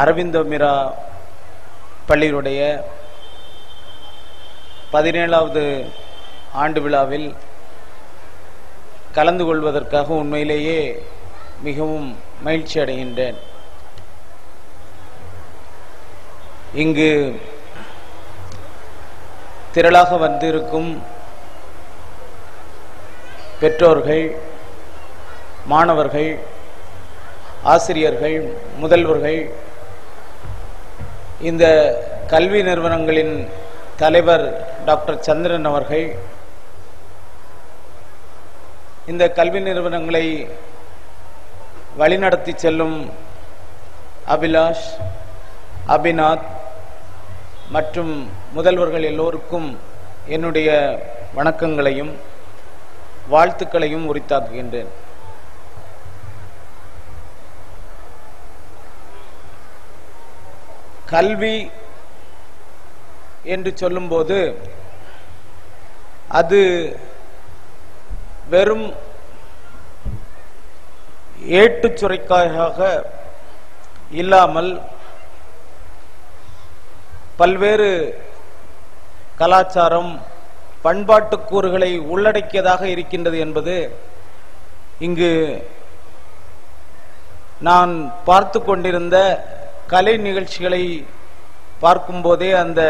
அரவிந்த மிரா பள்ளியினுடைய பதினேழாவது ஆண்டு விழாவில் கலந்து கொள்வதற்காக உண்மையிலேயே மிகவும் மகிழ்ச்சி அடைகின்றேன். இங்கு திரளாக வந்திருக்கும் பெற்றோர்கள் மாணவர்கள் ஆசிரியர்கள் முதல்வர்கள் இந்த கல்வி நிறுவனங்களின் தலைவர் டாக்டர் சந்திரன் அவர்கள் இந்த கல்வி நிறுவனங்களை வழிநடத்தி செல்லும் அபிலாஷ் அபிநாத் மற்றும் முதல்வர்கள் எல்லோருக்கும் என்னுடைய வணக்கங்களையும் வாழ்த்துக்களையும் உரித்தாக்குகின்றேன். கல்வி என்று சொல்லும்போது அது வெறும் ஏட்டு சுரைக்காயாக இல்லாமல் பல்வேறு கலாச்சாரம் பண்பாட்டு கூறுகளை உள்ளடக்கியதாக இருக்கின்றது என்பது இங்கு நான் பார்த்து கொண்டிருந்த கலை நிகழ்ச்சிகளை பார்க்கும்போதே அந்த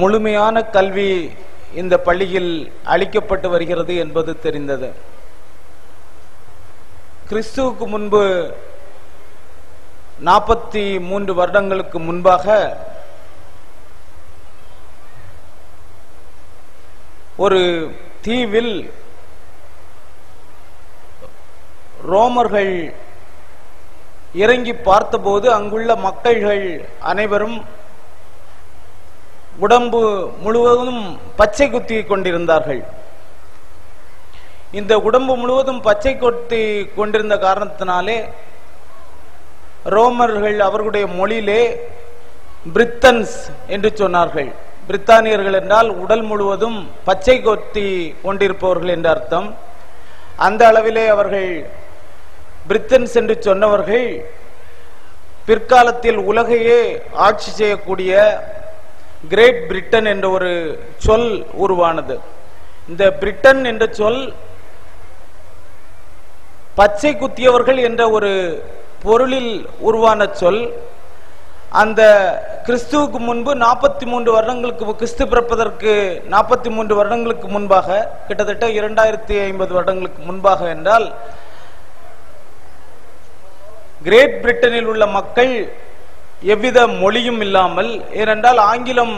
முழுமையான கல்வி இந்த பள்ளியில் அளிக்கப்பட்டு வருகிறது என்பது தெரிந்தது. கிறிஸ்துவுக்கு முன்பு நாற்பத்தி மூன்று வருடங்களுக்கு முன்பாக ஒரு தீவில் ரோமர்கள் இறங்கி பார்த்தபோது அங்குள்ள மக்கள்கள் அனைவரும் உடம்பு முழுவதும் பச்சை குத்தி கொண்டிருந்தார்கள். இந்த உடம்பு முழுவதும் பச்சை கொத்தி கொண்டிருந்த காரணத்தினாலே ரோமர்கள் அவர்களுடைய மொழியிலே பிரித்தன்ஸ் என்று சொன்னார்கள். பிரித்தானியர்கள் என்றால் உடல் முழுவதும் பச்சை கொத்தி கொண்டிருப்பவர்கள் என்ற அர்த்தம். அந்த அளவிலே அவர்கள் பிரித்தன்ஸ் என்று சொன்னவர்கள் பிற்காலத்தில் உலகையே ஆட்சி செய்யக்கூடிய கிரேட் பிரிட்டன் என்ற ஒரு சொல் உருவானது. இந்த பிரிட்டன் என்ற சொல் பச்சை குத்தியவர்கள் என்ற ஒரு பொருளில் உருவான சொல். அந்த கிறிஸ்துவுக்கு முன்பு நாற்பத்தி மூன்று வருடங்களுக்கு கிறிஸ்து பிறப்பதற்கு நாற்பத்தி மூன்று வருடங்களுக்கு முன்பாக கிட்டத்தட்ட இரண்டாயிரத்தி ஐம்பது வருடங்களுக்கு முன்பாக என்றால் கிரேட் பிரிட்டனில் உள்ள மக்கள் எவ்வித மொழியும் இல்லாமல் ஏனென்றால் ஆங்கிலம்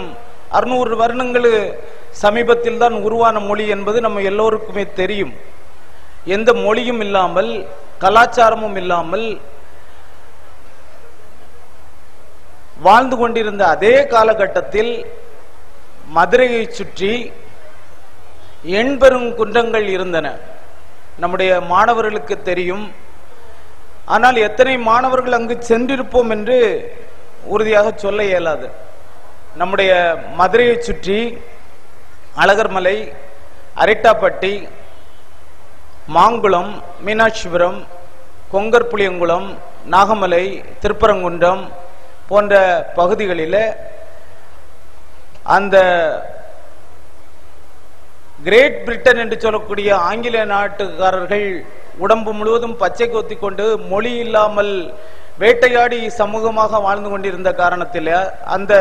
அறுநூறு வருடங்கள் சமீபத்தில் தான் உருவான மொழி என்பது நம்ம எல்லோருக்குமே தெரியும். எந்த மொழியும் இல்லாமல் கலாச்சாரமும் இல்லாமல் வாழ்ந்து கொண்டிருந்த அதே காலகட்டத்தில் மதுரையை சுற்றி எண்பெரும் குன்றங்கள் இருந்தன. நம்முடைய மாணவர்களுக்கு தெரியும் ஆனால் எத்தனை மாணவர்கள் அங்கு சென்றிருப்போம் என்று உறுதியாக சொல்ல இயலாது. நம்முடைய மதுரையை சுற்றி அழகர்மலை அரிட்டாப்பட்டி மாங்குளம் மீனாட்சிபுரம் கொங்கர் புளியங்குளம் நாகமலை திருப்பரங்குன்றம் போன்ற பகுதிகளில் அந்த கிரேட் பிரிட்டன் என்று சொல்லக்கூடிய ஆங்கில நாட்டுக்காரர்கள் உடம்பு முழுவதும் பச்சை கொத்தி கொண்டு மொழி இல்லாமல் வேட்டையாடி சமூகமாக வாழ்ந்து கொண்டிருந்த காரணத்தில் அந்த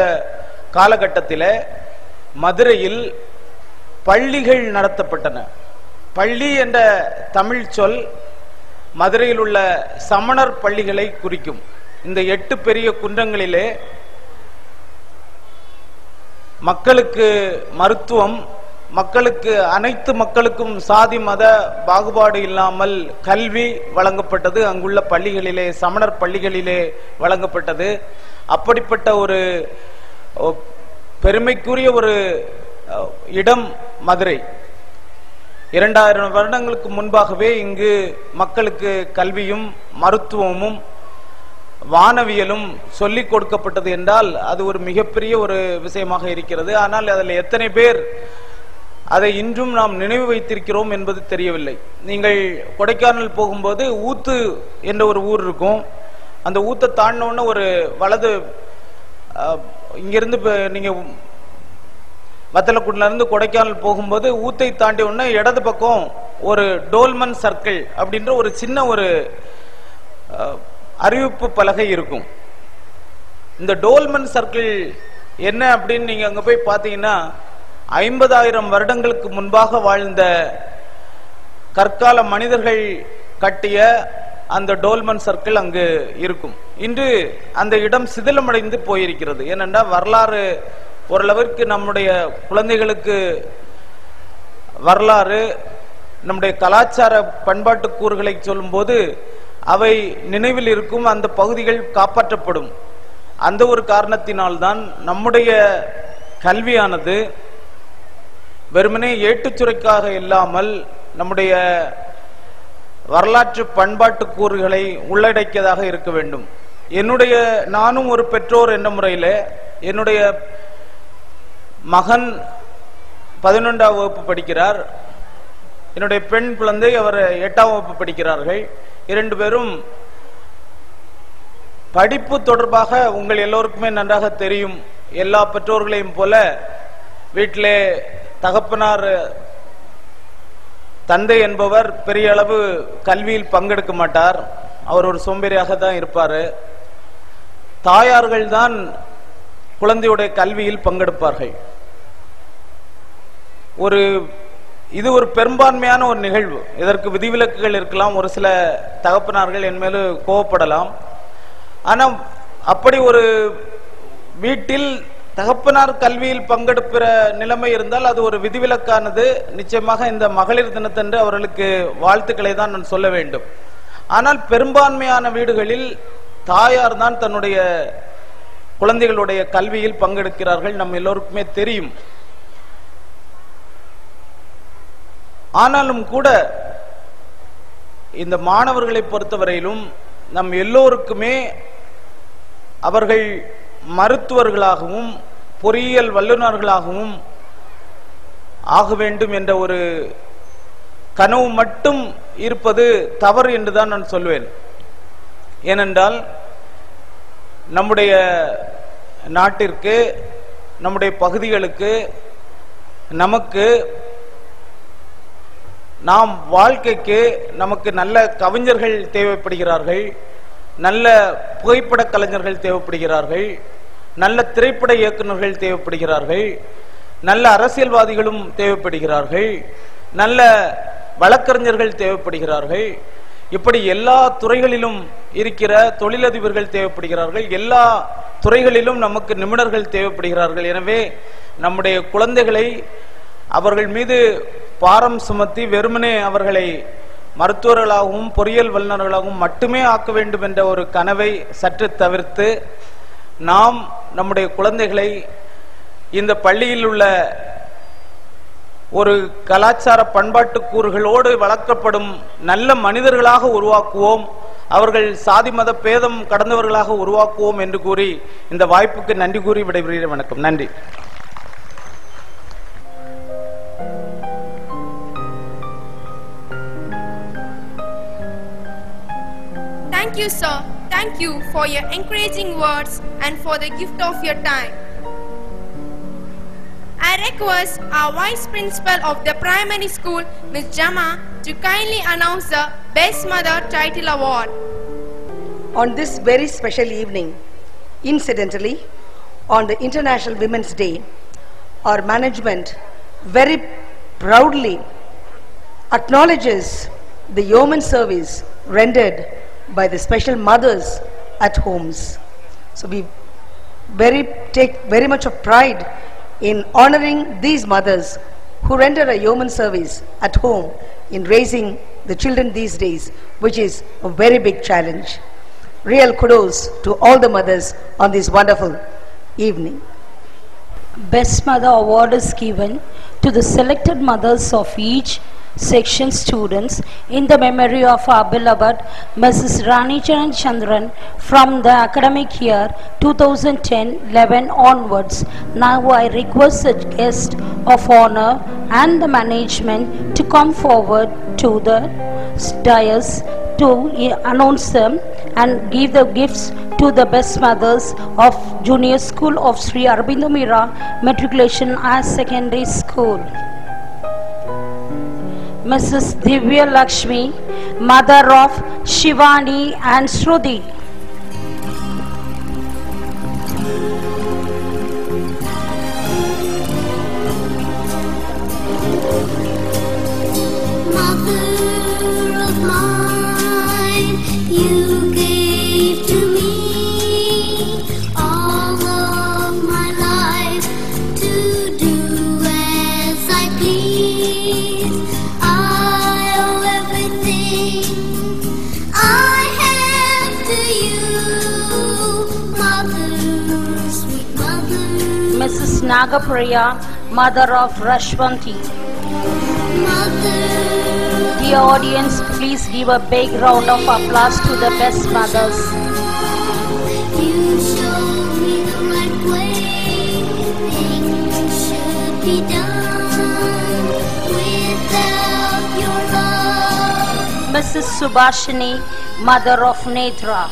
காலகட்டத்தில் மதுரையில் பள்ளிகள் நடத்தப்பட்டன. பள்ளி என்ற தமிழ் சொல் மதுரையில் உள்ள சமணர் பள்ளிகளை குறிக்கும். இந்த எட்டு பெரிய குன்றங்களிலே மக்களுக்கு மருத்துவம் மக்களுக்கு அனைத்து மக்களுக்கும் சாதி மத பாகுபாடு இல்லாமல் கல்வி வழங்கப்பட்டது. அங்குள்ள பள்ளிகளிலே சமணர் பள்ளிகளிலே வழங்கப்பட்டது. அப்படிப்பட்ட ஒரு பெருமைக்குரிய ஒரு இடம் மதுரை. இரண்டாயிரம் வருடங்களுக்கு முன்பாகவே இங்கு மக்களுக்கு கல்வியும் மருத்துவமும் வானவியலும் சொல்லிக் கொடுக்கப்பட்டது என்றால் அது ஒரு மிகப்பெரிய ஒரு விஷயமாக இருக்கிறது. ஆனால் அதில் எத்தனை பேர் அதை இன்றும் நாம் நினைவு வைத்திருக்கிறோம் என்பது தெரியவில்லை. நீங்கள் கொடைக்கானல் போகும்போது ஊத்து என்ற ஒரு ஊர் இருக்கும். அந்த ஊத்தை தாண்டின ஒரு வலது இங்கிருந்து நீங்கள் நீங்க கொடைக்கானல் போகும்போது ஊத்தை தாண்டி உடனே இடது பக்கம் ஒரு டோல்மன் சர்க்கிள் அப்படின்ற ஒரு சின்ன ஒரு அறிவிப்பு பலகை இருக்கும். இந்த டோல்மன் சர்க்கிள் என்ன அப்படின்னு நீங்க அங்க போய் பாத்தீங்கன்னா ஐம்பதாயிரம் வருடங்களுக்கு முன்பாக வாழ்ந்த கற்கால மனிதர்கள் கட்டிய அந்த டோல்மன் சர்க்கிள் அங்கு இருக்கும். இன்று அந்த இடம் சிதிலமடைந்து போயிருக்கிறது. ஏனென்றால் வரலாறு ஓரளவிற்கு நம்முடைய குழந்தைகளுக்கு வரலாறு நம்முடைய கலாச்சார பண்பாட்டு கூறுகளை சொல்லும்போது அவை நினைவில் இருக்கும் அந்த பகுதிகள் காப்பாற்றப்படும். அந்த ஒரு காரணத்தினால்தான் நம்முடைய கல்வியானது வெறுமனே ஏட்டுச்சுரைக்காக இல்லாமல் நம்முடைய வரலாற்று பண்பாட்டு கூறுகளை உள்ளடக்கியதாக இருக்க வேண்டும். என்னுடைய நானும் ஒரு பெற்றோர் என்ற முறையில் என்னுடைய மகன் பதினொன்றாம் வகுப்பு படிக்கிறார். என்னுடைய பெண் குழந்தை அவர் எட்டாம் வகுப்பு படிக்கிறார்கள். இரண்டு பேரும் படிப்பு தொடர்பாக உங்கள் எல்லோருக்குமே நன்றாக தெரியும். எல்லா பெற்றோர்களையும் போல வீட்டிலே தகப்பனார் தந்தை என்பவர் பெரிய அளவு கல்வியில் பங்கெடுக்க மாட்டார். அவர் ஒரு சோம்பேறியாக தான் இருப்பார். தாயார்கள் தான் குழந்தையுடைய கல்வியில் பங்கெடுப்பார்கள். ஒரு இது ஒரு பெரும்பான்மையான ஒரு நிகழ்வு. இதற்கு விதிவிலக்குகள் இருக்கலாம். ஒரு சில தகப்பனார்கள் என் மேலு கோவப்படலாம். ஆனால் அப்படி ஒரு வீட்டில் தகப்பனார் கல்வியில் பங்கெடுக்கிற நிலைமை இருந்தால் அது ஒரு விதிவிலக்கானது. நிச்சயமாக இந்த மகளிர் தினத்தன்று அவர்களுக்கு வாழ்த்துக்களை தான் நான் சொல்ல வேண்டும். ஆனால் பெரும்பான்மையான வீடுகளில் தாயார் தான் தன்னுடைய குழந்தைகளுடைய கல்வியில் பங்கெடுக்கிறார்கள். நம் எல்லோருக்குமே தெரியும். ஆனாலும் கூட இந்த மாணவர்களை பொறுத்தவரையிலும் நம் எல்லோருக்குமே அவர்கள் மருத்துவர்களாகவும் பொறியியல் வல்லுநர்களாகவும் ஆக வேண்டும் என்ற ஒரு கனவு மட்டும் இருப்பது தவறு என்றுதான் நான் சொல்வேன். ஏனென்றால் நம்முடைய நாட்டிற்கு நம்முடைய பகுதிகளுக்கு நமக்கு நாம் வாழ்க்கைக்கு நமக்கு நல்ல கவிஞர்கள் தேவைப்படுகிறார்கள் நல்ல புகைப்பட கலைஞர்கள் தேவைப்படுகிறார்கள் நல்ல திரைப்பட இயக்குநர்கள் தேவைப்படுகிறார்கள் நல்ல அரசியல்வாதிகளும் தேவைப்படுகிறார்கள் நல்ல வழக்கறிஞர்கள் தேவைப்படுகிறார்கள். இப்படி எல்லா துறைகளிலும் இருக்கிற தொழிலதிபர்கள் தேவைப்படுகிறார்கள். எல்லா துறைகளிலும் நமக்கு நிபுணர்கள் தேவைப்படுகிறார்கள். எனவே நம்முடைய குழந்தைகளை அவர்கள் மீது பாரம் சுமத்தி வெறுமனே அவர்களை மருத்துவர்களாகவும் பொறியியல் வல்லுநர்களாகவும் மட்டுமே ஆக்க வேண்டும் என்ற ஒரு கனவை சற்று தவிர்த்து நாம் நம்முடைய குழந்தைகளை இந்த பள்ளியில் உள்ள ஒரு கலாச்சார பண்பாட்டு கூறுகளோடு வளர்க்கப்படும் நல்ல மனிதர்களாக உருவாக்குவோம் அவர்கள் சாதி மத பேதம் கடந்தவர்களாக உருவாக்குவோம் என்று கூறி இந்த வாய்ப்புக்கு நன்றி கூறி விடைபெறுகிறேன். வணக்கம். நன்றி. Thank you, sir. Thank you for your encouraging words and for the gift of your time. I request our Vice Principal of the Primary School, Ms. Jama, to kindly announce the Best Mother Title Award. On this very special evening, incidentally, on the International Women's Day, our management very proudly acknowledges the yeoman service rendered by the special mothers at homes. So we very take very much of pride in honoring these mothers who render a yeoman service at home in raising the children these days, which is a very big challenge. Real kudos to all the mothers on this wonderful evening. Best Mother Award is given to the selected mothers of each section students in the memory of our beloved Mrs. Rani Charan Chandran from the academic year 2010-11 onwards. Now I request the guest of honor and the management to come forward to the dais to announce them and give the gifts to the best mothers of Junior School of Sri Aurobindo Mira Matriculation Higher Secondary School. Mrs. Divya Lakshmi, mother of Shivani and Shruti. Nagapriya, mother of Rashwanti. Dear audience, please give a big round of applause to the best mothers. Mrs. Subhashini, mother of Netra.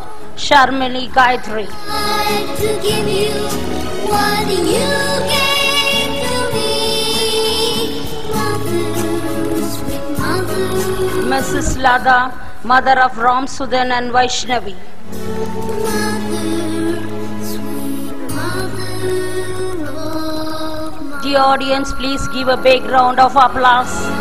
Sharmini Gayatri. Mrs. Lada, mother of Ram Sudan and Vaishnavi. The audience, please give a big round of applause.